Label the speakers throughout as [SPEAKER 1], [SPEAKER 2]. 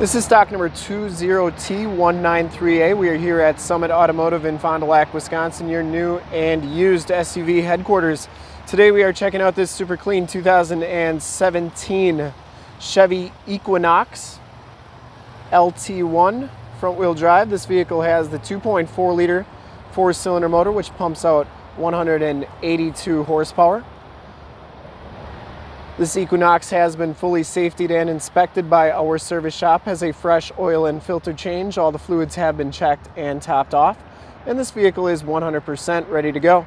[SPEAKER 1] This is stock number 20T193A. We are here at Summit Automotive in Fond du Lac, Wisconsin, your new and used SUV headquarters. Today we are checking out this super clean 2017 Chevy Equinox LT1 front wheel drive. This vehicle has the 2.4 liter four cylinder motor which pumps out 182 horsepower. This Equinox has been fully safetied and inspected by our service shop, has a fresh oil and filter change. All the fluids have been checked and topped off, and this vehicle is 100% ready to go.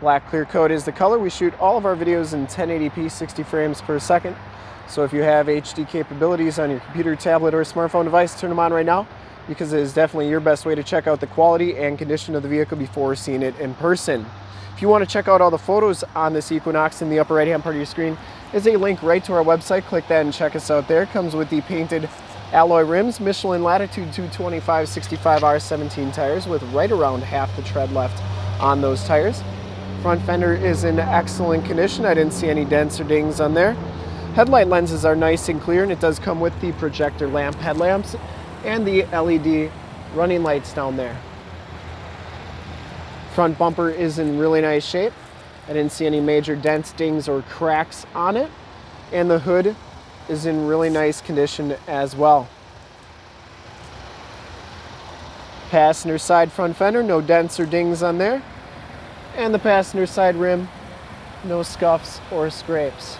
[SPEAKER 1] Black clear coat is the color. We shoot all of our videos in 1080p 60 frames per second. So if you have HD capabilities on your computer, tablet, or smartphone device, turn them on right now because it is definitely your best way to check out the quality and condition of the vehicle before seeing it in person. If you want to check out all the photos on this Equinox in the upper right hand part of your screen, is a link right to our website. Click that and check us out there. Comes with the painted alloy rims, Michelin Latitude 225 65 R17 tires with right around half the tread left on those tires. Front fender is in excellent condition. I didn't see any dents or dings on there. Headlight lenses are nice and clear and it does come with the projector lamp headlamps and the LED running lights down there. Front bumper is in really nice shape. I didn't see any major dents, dings, or cracks on it. And the hood is in really nice condition as well. Passenger side front fender, no dents or dings on there. And the passenger side rim, no scuffs or scrapes.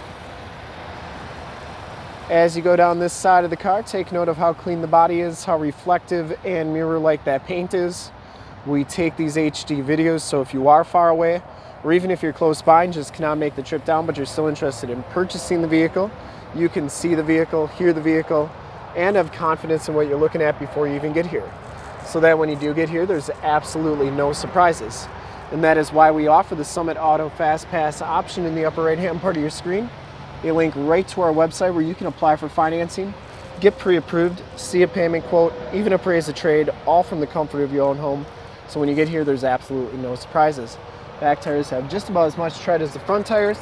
[SPEAKER 1] As you go down this side of the car, take note of how clean the body is, how reflective and mirror-like that paint is. We take these HD videos, so if you are far away, or even if you're close by and just cannot make the trip down, but you're still interested in purchasing the vehicle, you can see the vehicle, hear the vehicle, and have confidence in what you're looking at before you even get here. So that when you do get here, there's absolutely no surprises. And that is why we offer the Summit Auto Fast Pass option in the upper right hand part of your screen. A link right to our website where you can apply for financing, get pre-approved, see a payment quote, even appraise a trade, all from the comfort of your own home so when you get here, there's absolutely no surprises. Back tires have just about as much tread as the front tires.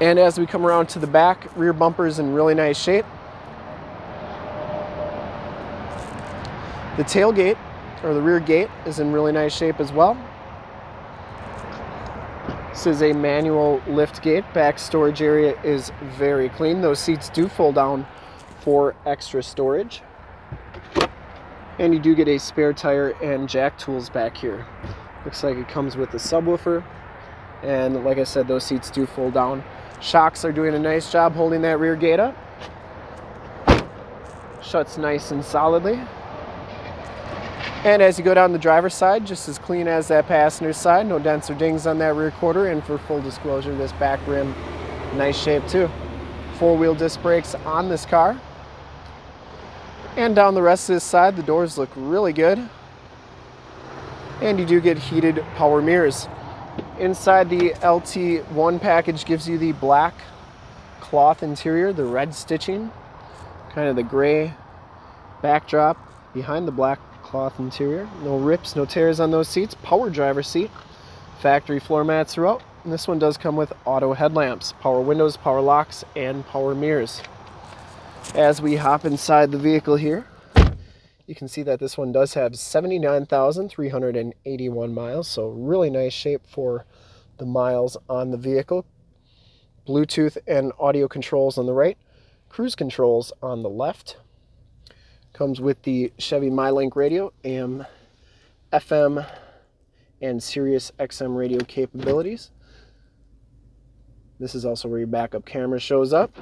[SPEAKER 1] And as we come around to the back, rear bumper is in really nice shape. The tailgate, or the rear gate, is in really nice shape as well. This is a manual lift gate. Back storage area is very clean. Those seats do fold down for extra storage. And you do get a spare tire and jack tools back here. Looks like it comes with a subwoofer. And like I said, those seats do fold down. Shocks are doing a nice job holding that rear gate up. Shuts nice and solidly. And as you go down the driver's side, just as clean as that passenger side. No dents or dings on that rear quarter. And for full disclosure, this back rim, nice shape too. Four-wheel disc brakes on this car. And down the rest of this side, the doors look really good. And you do get heated power mirrors. Inside the LT1 package gives you the black cloth interior, the red stitching, kind of the gray backdrop behind the black cloth interior. No rips, no tears on those seats. Power driver seat, factory floor mats throughout. And this one does come with auto headlamps, power windows, power locks, and power mirrors. As we hop inside the vehicle here, you can see that this one does have 79,381 miles, so really nice shape for the miles on the vehicle. Bluetooth and audio controls on the right, cruise controls on the left. Comes with the Chevy MyLink radio, AM, FM, and Sirius XM radio capabilities. This is also where your backup camera shows up.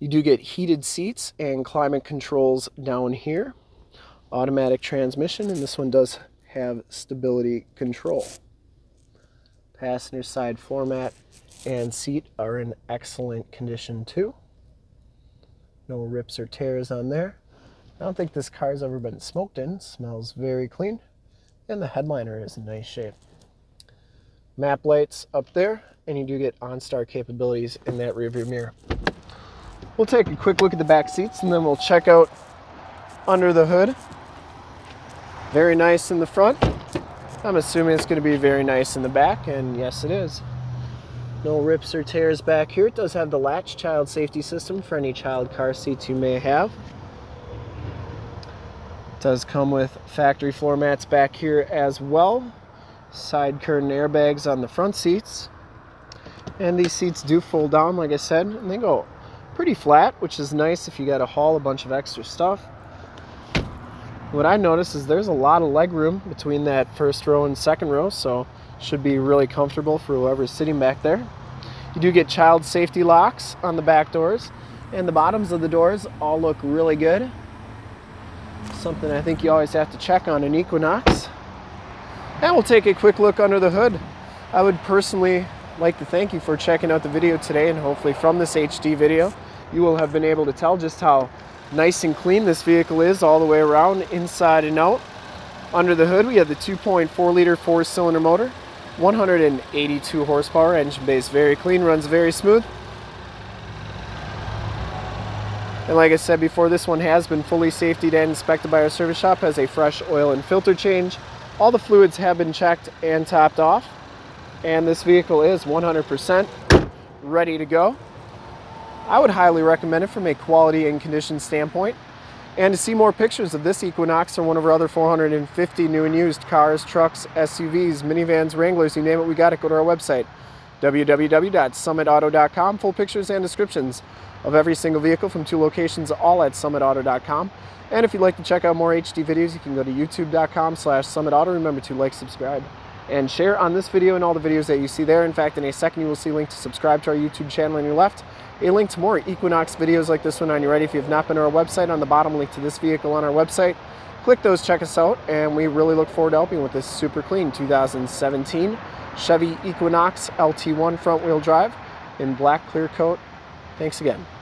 [SPEAKER 1] You do get heated seats and climate controls down here. Automatic transmission, and this one does have stability control. Passenger side floor mat and seat are in excellent condition too. No rips or tears on there. I don't think this car's ever been smoked in. Smells very clean. And the headliner is in nice shape. Map lights up there, and you do get OnStar capabilities in that rearview mirror. We'll take a quick look at the back seats and then we'll check out under the hood. Very nice in the front. I'm assuming it's going to be very nice in the back, and yes, it is. No rips or tears back here. It does have the latch child safety system for any child car seats you may have. It does come with factory floor mats back here as well. Side curtain airbags on the front seats. And these seats do fold down, like I said, and they go pretty flat, which is nice if you got to haul a bunch of extra stuff. What I noticed is there's a lot of leg room between that first row and second row, so should be really comfortable for whoever's sitting back there. You do get child safety locks on the back doors, and the bottoms of the doors all look really good. Something I think you always have to check on an Equinox. And we'll take a quick look under the hood. I would personally like to thank you for checking out the video today, and hopefully from this HD video, you will have been able to tell just how nice and clean this vehicle is all the way around, inside and out. Under the hood, we have the 2.4 liter four cylinder motor, 182 horsepower, engine base very clean, runs very smooth. And like I said before, this one has been fully safety and inspected by our service shop, has a fresh oil and filter change. All the fluids have been checked and topped off. And this vehicle is 100% ready to go. I would highly recommend it from a quality and condition standpoint. And to see more pictures of this Equinox or one of our other 450 new and used cars, trucks, SUVs, minivans, Wranglers, you name it, we got it. Go to our website, www.summitauto.com. Full pictures and descriptions of every single vehicle from two locations, all at summitauto.com. And if you'd like to check out more HD videos, you can go to youtube.com slash summitauto. Remember to like, subscribe, and share on this video and all the videos that you see there. In fact, in a second, you will see a link to subscribe to our YouTube channel on your left a link to more Equinox videos like this one on your right. If you have not been to our website, on the bottom link to this vehicle on our website. Click those, check us out, and we really look forward to helping with this super clean 2017 Chevy Equinox LT1 front wheel drive in black clear coat. Thanks again.